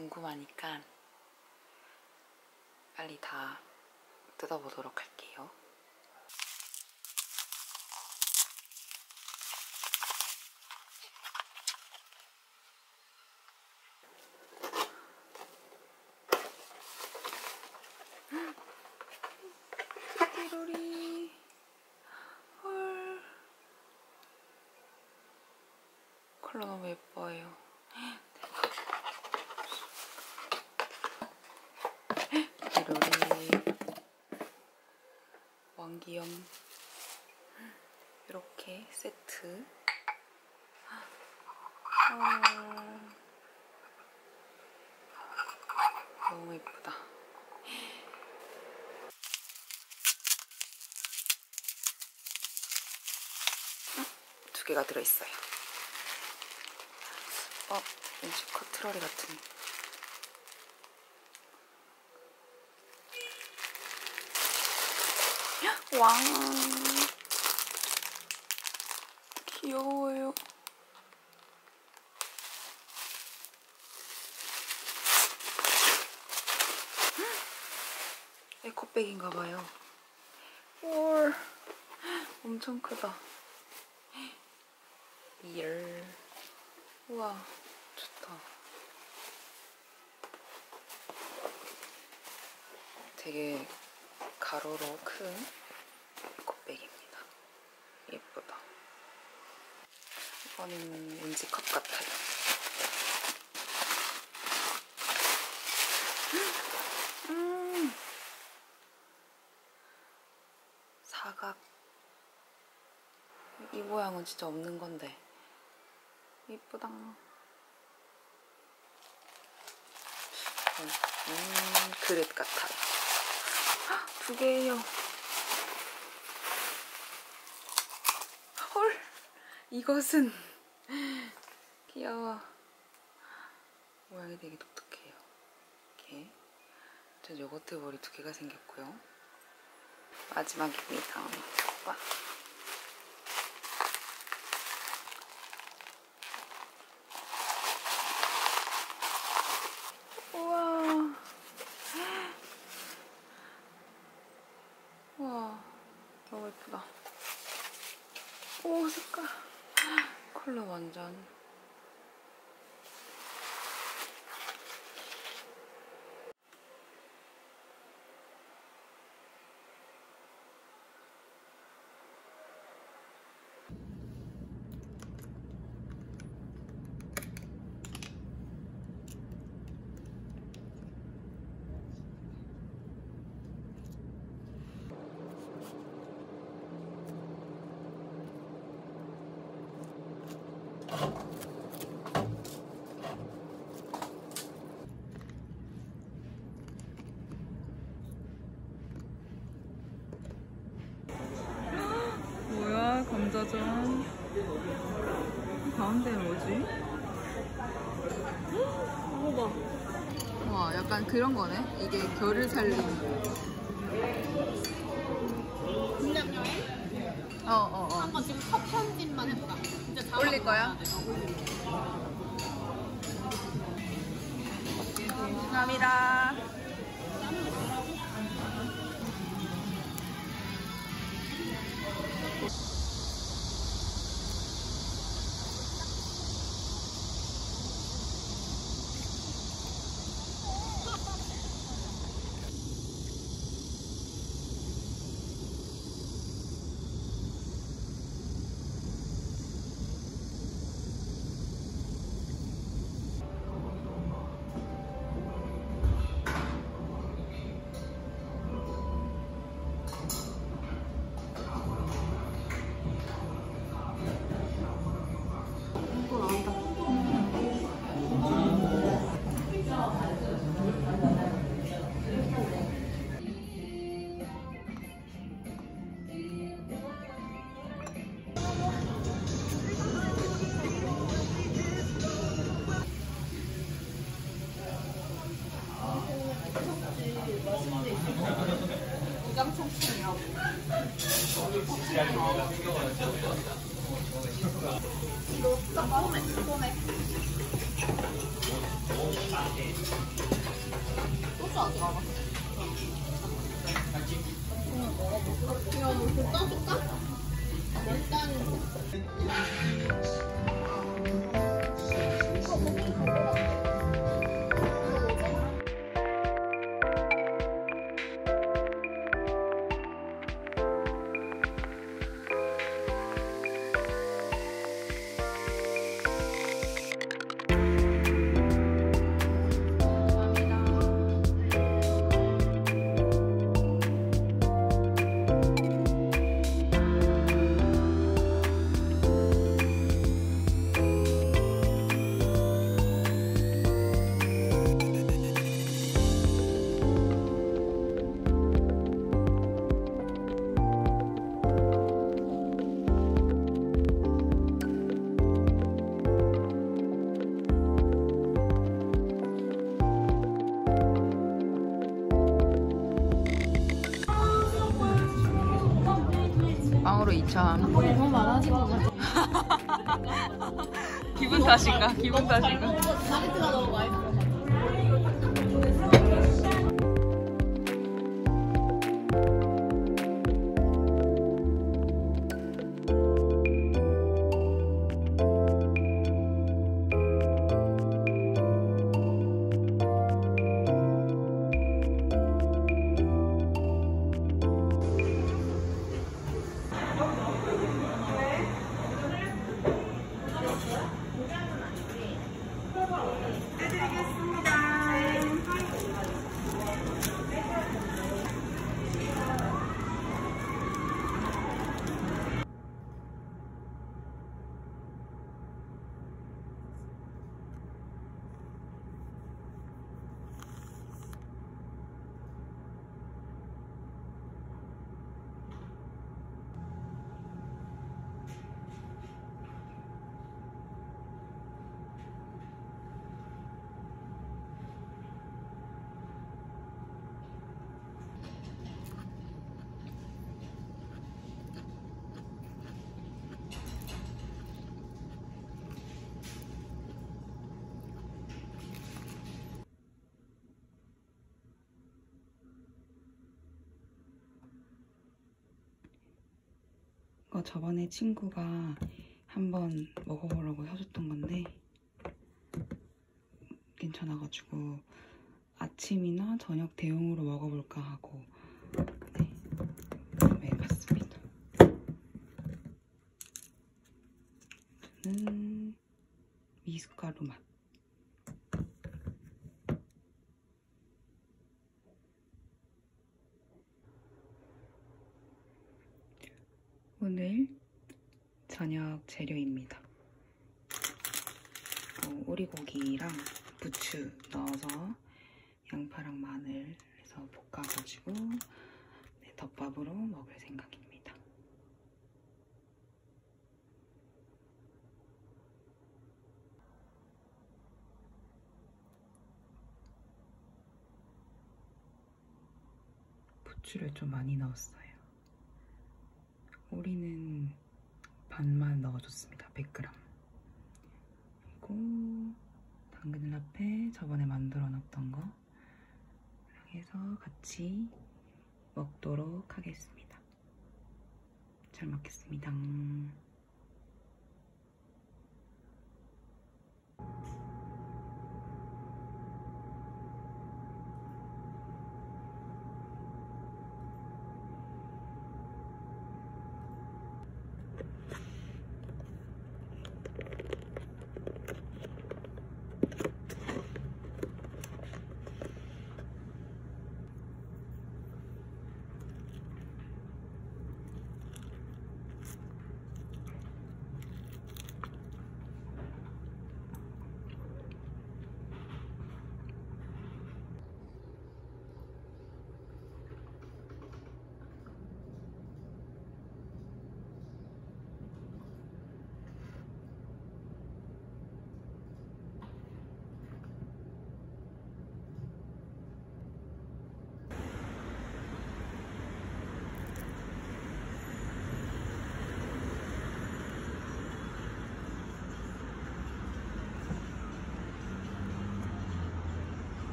궁금하니까 빨리 다 뜯어보도록 할게요. 띠로리 헐 컬러 너무 예뻐요. 띠로리 왕기염 이렇게 세트 헐. 너무 예쁘다. 두 개가 들어있어요. 어, 왠지 커트러리 같은. 왕. 귀여워요. 에코백인가봐요. 헐. 엄청 크다. 이열. 우와, 좋다. 되게 가로로 큰 에코백입니다. 예쁘다. 이거는 왠지 컵 같아요. 음. 사각. 이 모양은 진짜 없는 건데. 이쁘다. 음, 그릇 같아요. 헉, 두 개예요. 헐, 이것은 귀여워. 모양이 되게 독특해요. 이렇게 전 요거트 머리 두 개가 생겼고요. 마지막입니다. 와. 우와. 우와. 너무 예쁘다. 오, 색깔. 컬러 완전. 뭐야, 감자전. 가운데 뭐지? 먹어봐. 와, 약간 그런 거네. 이게 결을 살린. 분량 여행? 어, 어, 어. 한번 지금 첫 편집만 해보자. 진짜 다 올릴 거야? 감사합니다. 장 소품이라고. 이거 진짜 꼬매, 꼬매. 소스 안 들어가. 이거 뭐 볶아 볶아? 일단. 이거 먹는 거 같아. 빵으로 2천. 너무 많아진 것 같아. 기분 탓인가? 기분 탓인가? 바게트가 너무 맛있어. 이거 저번에 친구가 한번 먹어보라고 사줬던 건데 괜찮아가지고 아침이나 저녁 대용으로 먹어볼까 하고 네, 구매해봤습니다. 저는 미숫가루 맛. 오늘 저녁 재료입니다. 어, 오리고기랑 부추 넣어서 양파랑 마늘 해서 볶아가지고 네, 덮밥으로 먹을 생각입니다. 부추를 좀 많이 넣었어요. 오리는 반만 넣어줬습니다. 100g. 그리고 당근 라페 저번에 만들어 놨던 거 해서 같이 먹도록 하겠습니다. 잘 먹겠습니다.